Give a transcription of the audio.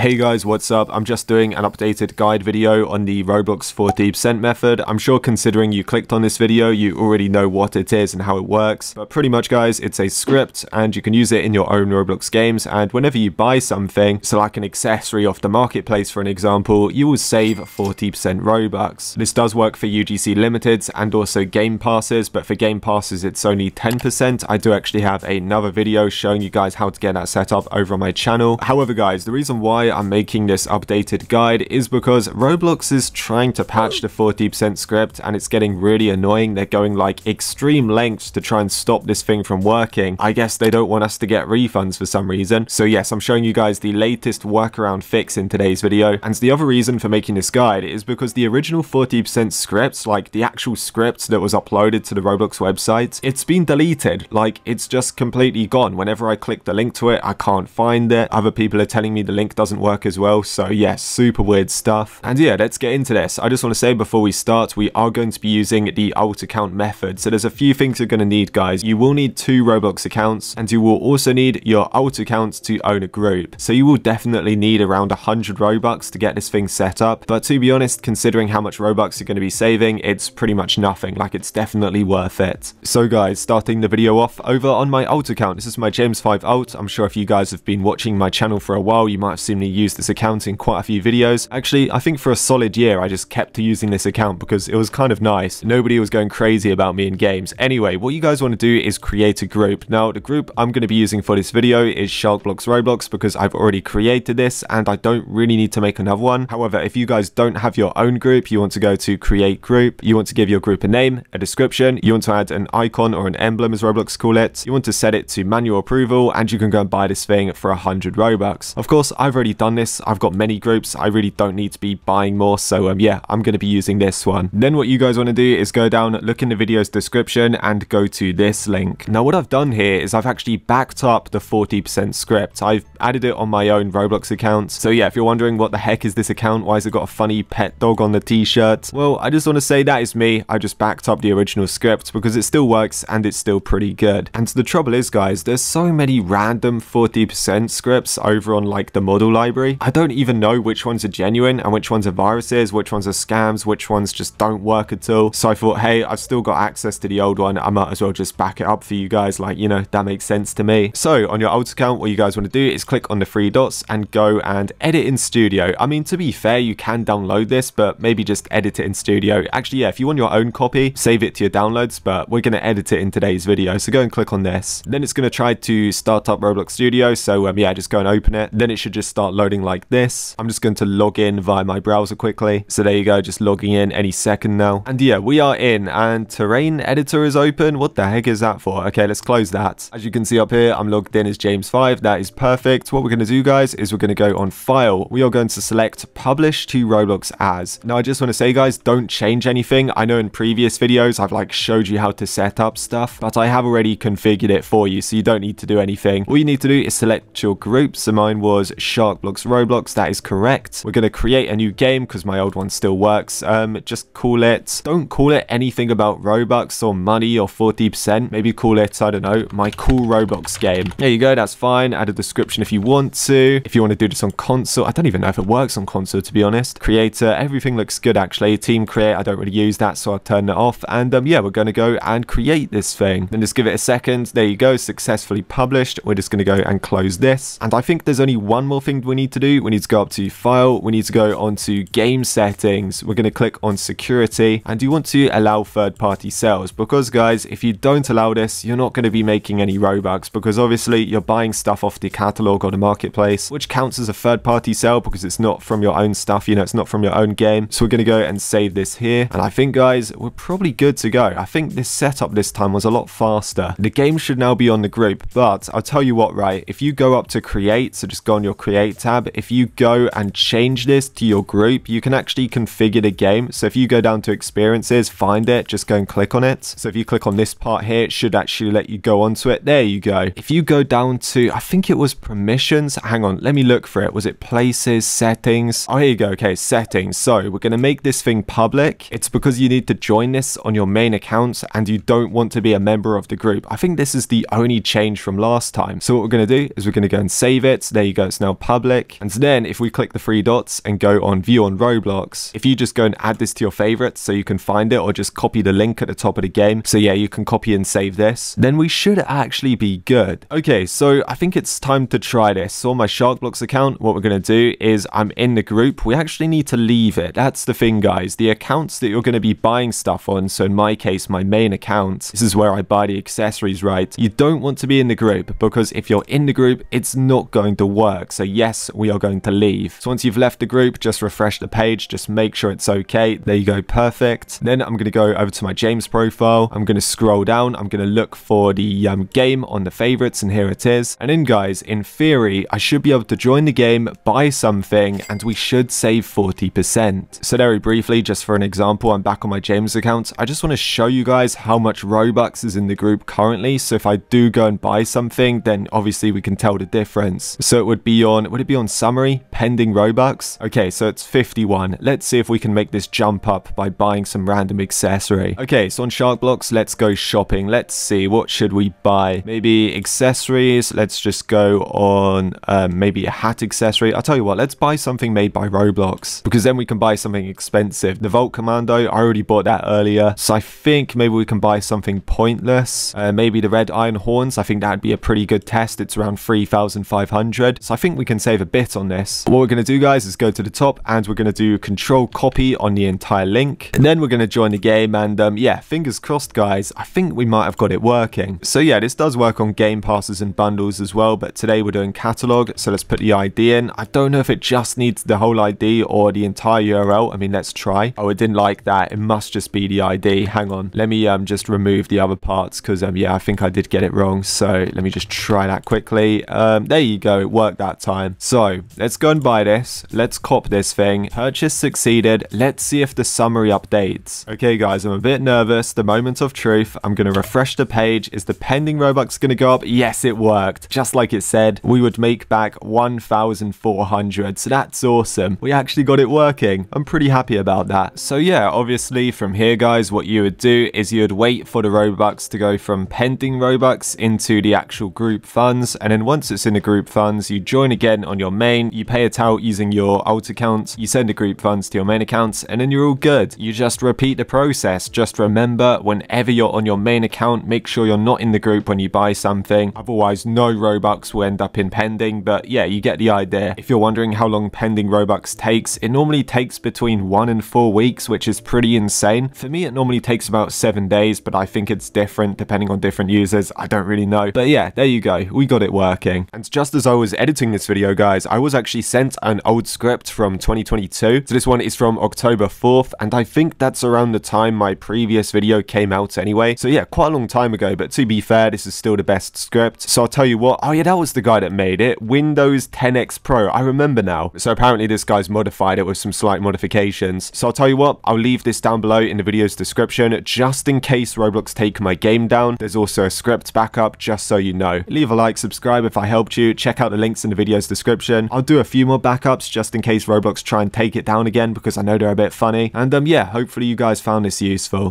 Hey guys, what's up? I'm just doing an updated guide video on the Roblox 40% method. I'm sure considering you clicked on this video, you already know what it is and how it works. But pretty much guys, it's a script and you can use it in your own Roblox games. And whenever you buy something, so like an accessory off the marketplace for an example, you will save 40% Robux. This does work for UGC Limiteds and also Game Passes, but for Game Passes it's only 10%. I do actually have another video showing you guys how to get that set up over on my channel. However guys, the reason why I'm making this updated guide is because Roblox is trying to patch the 40% script and it's getting really annoying. They're going like extreme lengths to try and stop this thing from working. I guess they don't want us to get refunds for some reason. So yes, I'm showing you guys the latest workaround fix in today's video. And the other reason for making this guide is because the original 40% scripts, like the actual script that was uploaded to the Roblox website, it's been deleted. Like it's just completely gone. Whenever I click the link to it, I can't find it. Other people are telling me the link doesn't doesn't work as well. So yes, yeah, super weird stuff. And yeah, let's get into this. I just want to say before we start, we are going to be using the alt account method. So there's a few things you're going to need, guys. You will need two Roblox accounts and you will also need your alt account to own a group. So you will definitely need around 100 Robux to get this thing set up. But to be honest, considering how much Robux you're going to be saving, it's pretty much nothing. Like it's definitely worth it. So guys, starting the video off over on my alt account. This is my James 5 alt. I'm sure if you guys have been watching my channel for a while, you might have seen me use this account in quite a few videos. Actually, I think for a solid year, I just kept using this account because it was kind of nice. Nobody was going crazy about me in games. Anyway, what you guys want to do is create a group. Now, the group I'm going to be using for this video is SharkBlox Roblox because I've already created this and I don't really need to make another one. However, if you guys don't have your own group, you want to go to create group, you want to give your group a name, a description, you want to add an icon or an emblem as Roblox call it, you want to set it to manual approval and you can go and buy this thing for 100 Robux. Of course, I've already done this I've got many groups. I really don't need to be buying more. So um, yeah, I'm going to be using this one. Then what you guys want to do is go down, look in the video's description and go to this link. Now what I've done here is I've actually backed up the 40% script. I've added it on my own Roblox account. So yeah, if you're wondering what the heck is this account, why has it got a funny pet dog on the t-shirt? Well, I just want to say that is me. I just backed up the original script because it still works and it's still pretty good. And the trouble is guys, there's so many random 40% scripts over on like the model library. I don't even know which ones are genuine and which ones are viruses, which ones are scams, which ones just don't work at all. So I thought, hey, I've still got access to the old one. I might as well just back it up for you guys. Like, you know, that makes sense to me. So on your old account, what you guys want to do is click on the three dots and go and edit in Studio. I mean, to be fair, you can download this, but maybe just edit it in Studio. Actually, yeah, if you want your own copy, save it to your downloads, but we're going to edit it in today's video. So go and click on this. Then it's going to try to start up Roblox Studio. So um, yeah, just go and open it. Then it should just start loading like this. I'm just going to log in via my browser quickly. So there you go, just logging in any second now. And yeah, we are in and terrain editor is open. What the heck is that for? Okay, let's close that. As you can see up here, I'm logged in as James5. That is perfect. What we're going to do, guys, is we're going to go on file. We are going to select publish to Roblox as. Now, I just want to say, guys, don't change anything. I know in previous videos, I've like showed you how to set up stuff, but I have already configured it for you, so you don't need to do anything. All you need to do is select your group. So mine was SharkBlox Roblox. Roblox. That is correct. We're going to create a new game because my old one still works. Um, just call it, don't call it anything about Robux or money or 40%. Maybe call it, I don't know, my cool Roblox game. There you go, that's fine. Add a description if you want to. If you want to do this on console, I don't even know if it works on console to be honest. Creator, everything looks good actually. Team create, I don't really use that, so I'll turn it off. And um, yeah, we're going to go and create this thing. Then just give it a second. There you go, successfully published. We're just going to go and close this. And I think there's only one more thing we need to do. We need to go up to file. We need to go onto game settings. We're going to click on security and you want to allow third party sales because guys, if you don't allow this, you're not going to be making any Robux because obviously you're buying stuff off the catalog or the marketplace, which counts as a third party sale because it's not from your own stuff. You know, it's not from your own game. So we're going to go and save this here. And I think guys, we're probably good to go. I think this setup this time was a lot faster. The game should now be on the group, but I'll tell you what, right? If you go up to create, so just go on your create tab, if you go and change this to your group, you can actually configure the game. So if you go down to experiences, find it, just go and click on it. So if you click on this part here, it should actually let you go onto it. There you go. If you go down to, I think it was permissions. Hang on, let me look for it. Was it places, settings? Oh, here you go. Okay, settings. So we're going to make this thing public. It's because you need to join this on your main account and you don't want to be a member of the group. I think this is the only change from last time. So what we're going to do is we're going to go and save it. There you go. It's now public public. And then if we click the three dots and go on view on Roblox, if you just go and add this to your favorites so you can find it or just copy the link at the top of the game. So yeah, you can copy and save this. Then we should actually be good. Okay, so I think it's time to try this. So on my SharkBlox account, what we're going to do is I'm in the group. We actually need to leave it. That's the thing, guys. The accounts that you're going to be buying stuff on, so in my case, my main account, this is where I buy the accessories, right? You don't want to be in the group because if you're in the group, it's not going to work. So yes, we are going to leave. So once you've left the group, just refresh the page, just make sure it's okay. There you go, perfect. Then I'm going to go over to my James profile. I'm going to scroll down. I'm going to look for the um, game on the favorites and here it is. And then guys, in theory, I should be able to join the game, buy something, and we should save 40%. So very briefly, just for an example, I'm back on my James account. I just want to show you guys how much Robux is in the group currently. So if I do go and buy something, then obviously we can tell the difference. So it would be on, would it be on summary? Pending Robux? Okay, so it's 51. Let's see if we can make this jump up by buying some random accessory. Okay, so on SharkBlox, let's go shopping. Let's see, what should we buy? Maybe accessories. Let's just go on um, maybe a hat accessory. I'll tell you what, let's buy something made by Roblox because then we can buy something expensive. The Vault Commando, I already bought that earlier. So I think maybe we can buy something pointless. Uh, maybe the Red Iron Horns. I think that'd be a pretty good test. It's around 3,500. So I think we can save a bit on this. What we're going to do, guys, is go to the top and we're going to do control copy on the entire link. And then we're going to join the game. And um, yeah, fingers crossed, guys. I think we might have got it working. So yeah, this does work on game passes and bundles as well. But today we're doing catalog. So let's put the ID in. I don't know if it just needs the whole ID or the entire URL. I mean, let's try. Oh, it didn't like that. It must just be the ID. Hang on. Let me um, just remove the other parts because um, yeah, I think I did get it wrong. So let me just try that quickly. Um, there you go. It worked that time. So let's go and buy this. Let's cop this thing. Purchase succeeded. Let's see if the summary updates. Okay, guys, I'm a bit nervous. The moment of truth. I'm going to refresh the page. Is the pending Robux going to go up? Yes, it worked. Just like it said, we would make back 1,400. So that's awesome. We actually got it working. I'm pretty happy about that. So yeah, obviously from here, guys, what you would do is you would wait for the Robux to go from pending Robux into the actual group funds. And then once it's in the group funds, you join again on your main, you pay it out using your alt account, you send the group funds to your main account, and then you're all good. You just repeat the process. Just remember, whenever you're on your main account, make sure you're not in the group when you buy something. Otherwise, no Robux will end up in pending. But yeah, you get the idea. If you're wondering how long pending Robux takes, it normally takes between one and four weeks, which is pretty insane. For me, it normally takes about seven days, but I think it's different depending on different users. I don't really know. But yeah, there you go. We got it working. And just as I was editing this video, guys, I was actually sent an old script from 2022. So this one is from October 4th, and I think that's around the time my previous video came out anyway. So yeah, quite a long time ago, but to be fair, this is still the best script. So I'll tell you what, oh yeah, that was the guy that made it. Windows 10X Pro, I remember now. So apparently this guy's modified it with some slight modifications. So I'll tell you what, I'll leave this down below in the video's description, just in case Roblox take my game down. There's also a script backup, just so you know. Leave a like, subscribe if I helped you, check out the links in the video's description. I'll do a few more backups just in case Roblox try and take it down again because I know they're a bit funny. And um, yeah, hopefully you guys found this useful.